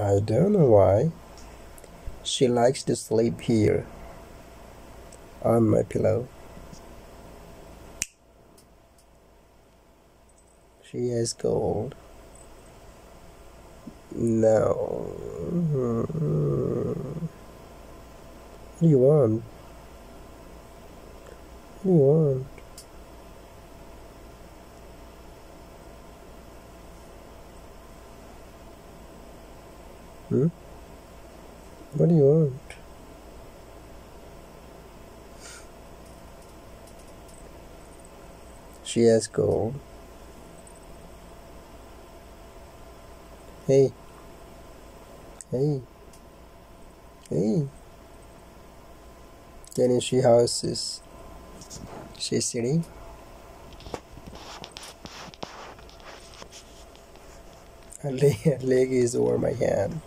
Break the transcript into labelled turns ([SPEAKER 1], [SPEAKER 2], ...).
[SPEAKER 1] I don't know why. She likes to sleep here on my pillow. She has gold. No. What do you want? What do you want? Hmm? What do you want? She has gold. Hey. Hey. Hey. Can you see how she's she's sitting? Her leg, her leg is over my hand.